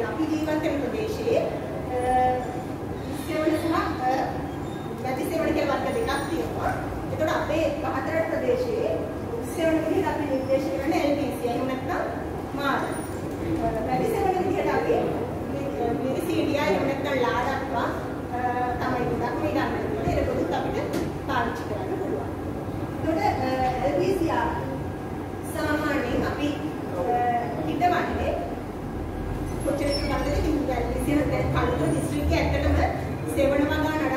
කියන්නේ අපි ජීවත් වෙන ප්‍රදේශයේ සිර දැන් කලුතර දිස්ත්‍රික්කයේ ඇත්තටම සෙවණමගා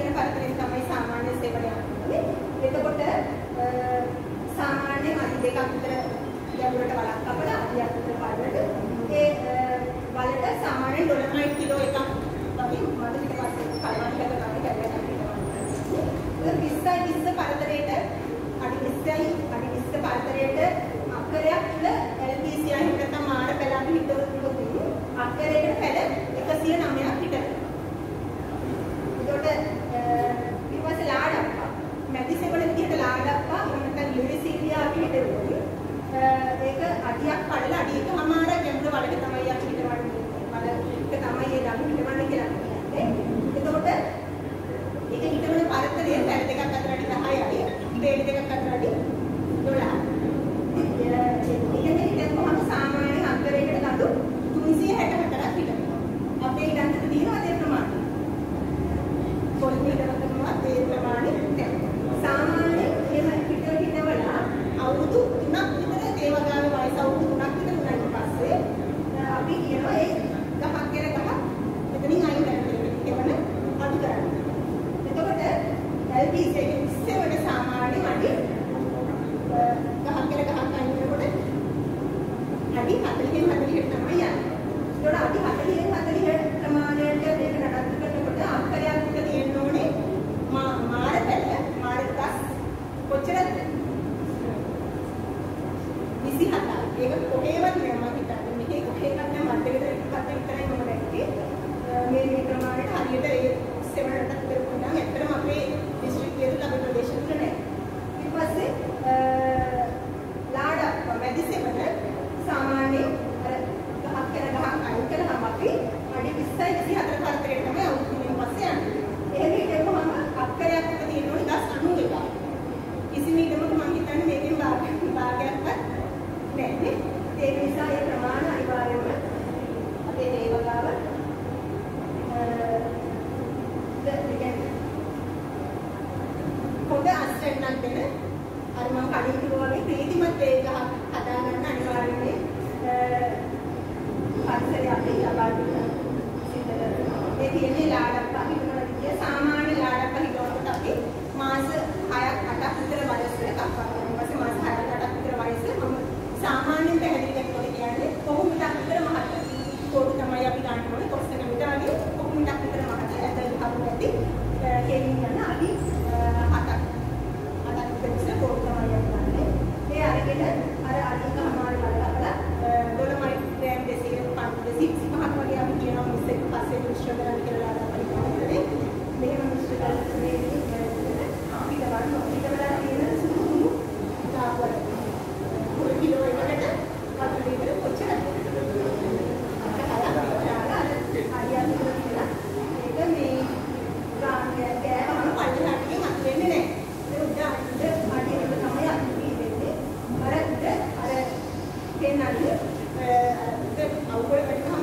තියෙන පරිතරෙන් තමයි සාමාන්‍ය සෙවණයක් උනේ. එතකොට සාමාන්‍ය අඩි දෙකක් විතර ගැඹුරට වලක් කපලා අඩියක් විතර පළලට ඒ වලට සාමාන්‍ය ඩොලමයිට් කිලෝ එකක් වගේ මඩ පිට පස්සේ කලවම් කරලා ගන්න කැලේට ගන්නවා. ඒක 20යි 20 පරිතරේට අඩි 20යි අඩි 20 පරිතරේට අක්කරයක් තුළ LPCI හිටත මාර පළඳ හිටවුණු අක්කරයකට පළ අඩියක් කඩලා අඩියක හමාරක් යම්ද වලක තමයි අපි හිටවන්නේ. වලක තමයි ඒ දඟු හිටවන්නේ කියලා කියන්නේ. එතකොට ඒක හිටවන පරතරය පැල දෙකක් අතර අඩි 10යි. දෙලි දෙකක් අතර අඩි 12. ඉස්සෙල්ලින් ඉස්සේ වෙන සාමාන්‍ය අඩි ගහක් කියලා ගහක් අයින් වෙනකොට අඩි 40 40 තමයි යන්නේ. ඒතකොට අඩි 40 40 ප්‍රමාණයට මේක නඩත්තු කරනකොට අක්කරයක් එක තියෙන්න ඕනේ මාර පැල මාර ප්‍රස් කොච්චරද? 27. ඒක කොහේවත් නෑ මම හිතන්නේ. මේකේ කොහේවත් නෑ මත් එක දෙන්න. හොඳ අස්ටැන්ඩ්ක් දෙන අර මම කලින් කිව්වා වගේ ප්‍රීතිමත් ඒක හදාගන්න අනිවාර්යයෙන් පරිසරය අපේ ලබා දෙන සිතන ඒ කියන්නේ ලාඩක් පහිනවල විදිය සාමාන්‍ය ලාඩක් පහිනවලට අපි මාස 6ක් 8ක් විතර වයස කප්පා කරනවා. ඊපස්සේ මාස 6ක් 8ක් විතර වයස මම සාමාන්‍යයෙන් පැහැදිලි කරනකොට කියන්නේ කොහොමදක් විතර මහත් කොටු තමයි අපි ගන්න ඕනේ. කොස්තක විතරනේ කොහොමදක් විතර මහත් ඇද හරු නැති කෙලින් යන අපි Amen. Then, how could I